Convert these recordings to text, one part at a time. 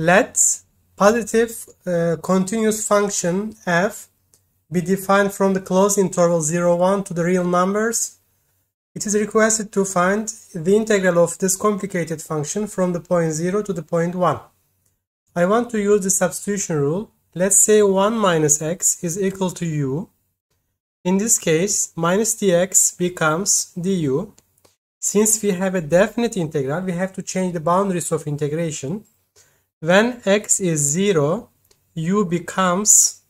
Let positive uh, continuous function f be defined from the closed interval 0, 1 to the real numbers. It is requested to find the integral of this complicated function from the point 0 to the point 1. I want to use the substitution rule. Let's say 1 minus x is equal to u. In this case, minus dx becomes du. Since we have a definite integral, we have to change the boundaries of integration. When x is 0, u becomes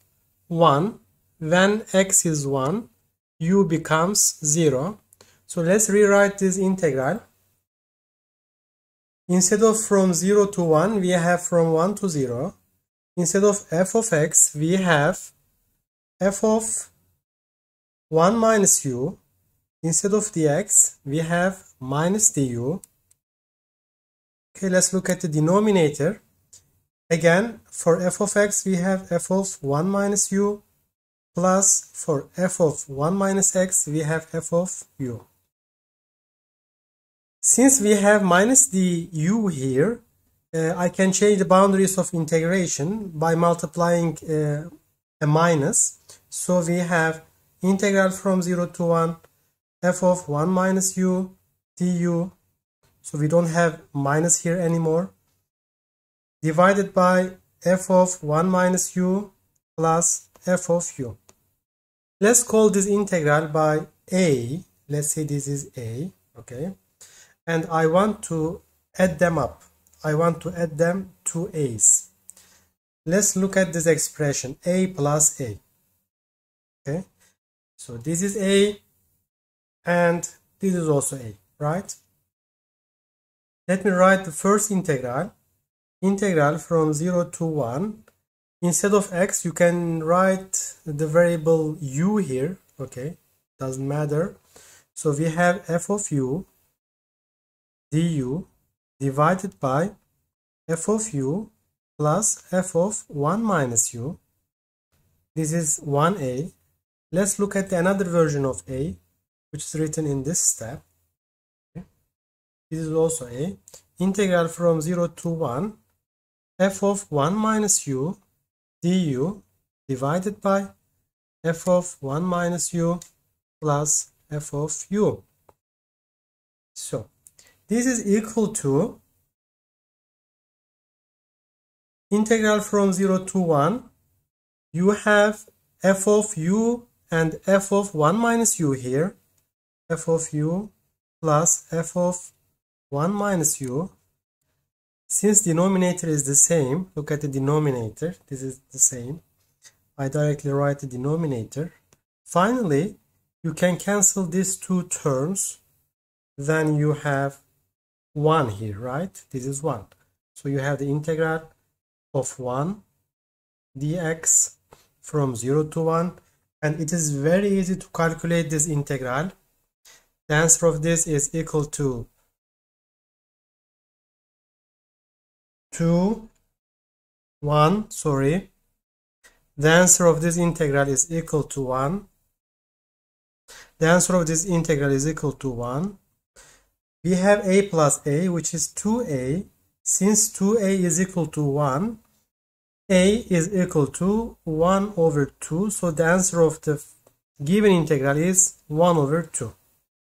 1. When x is 1, u becomes 0. So let's rewrite this integral. Instead of from 0 to 1, we have from 1 to 0. Instead of f of x, we have f of 1 minus u. Instead of dx, we have minus du. Okay, let's look at the denominator. Again, for f of x, we have f of 1 minus u plus for f of 1 minus x, we have f of u. Since we have minus du here, uh, I can change the boundaries of integration by multiplying uh, a minus. So we have integral from 0 to 1 f of 1 minus u du. So we don't have minus here anymore. Divided by f of 1 minus u plus f of u. Let's call this integral by a. Let's say this is a. Okay. And I want to add them up. I want to add them to a's. Let's look at this expression a plus a. Okay. So this is a and this is also a, right? Let me write the first integral. Integral from 0 to 1. Instead of x, you can write the variable u here. Okay, doesn't matter. So we have f of u du divided by f of u plus f of 1 minus u. This is 1a Let's look at another version of A, which is written in this step. Okay. This is also A. Integral from 0 to 1, f of 1 minus u du divided by f of 1 minus u plus f of u. So, this is equal to integral from 0 to 1. You have f of u and f of 1 minus u here, f of u plus f of 1 minus u. Since denominator is the same, look at the denominator, this is the same. I directly write the denominator. Finally, you can cancel these two terms. Then you have 1 here, right? This is 1. So you have the integral of 1 dx from 0 to 1 and it is very easy to calculate this integral. The answer of this is equal to 2, 1, sorry. The answer of this integral is equal to 1. The answer of this integral is equal to 1. We have a plus a, which is 2a. Since 2a is equal to 1, a is equal to 1 over 2 so the answer of the given integral is 1 over 2